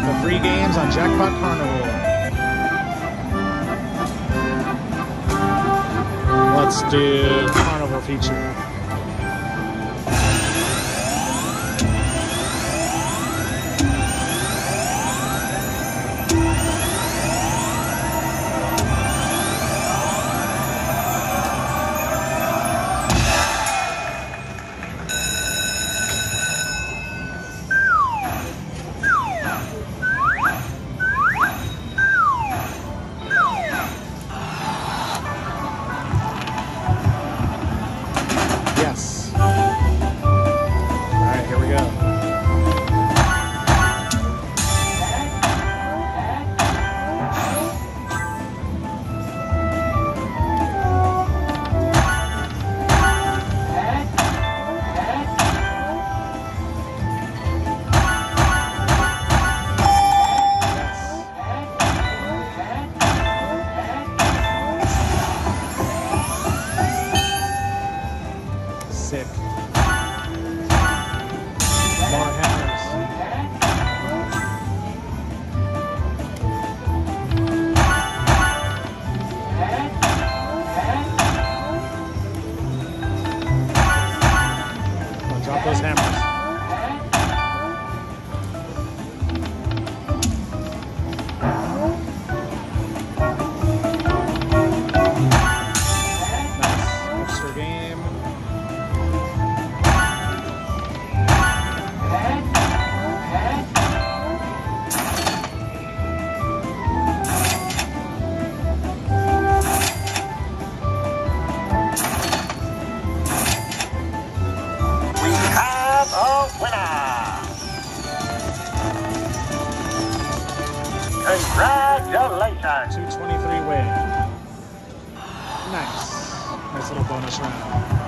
got the free games on Jackpot Carnival. Let's do Carnival feature. Sick. Congratulations! 223 win. Nice. Nice little bonus round.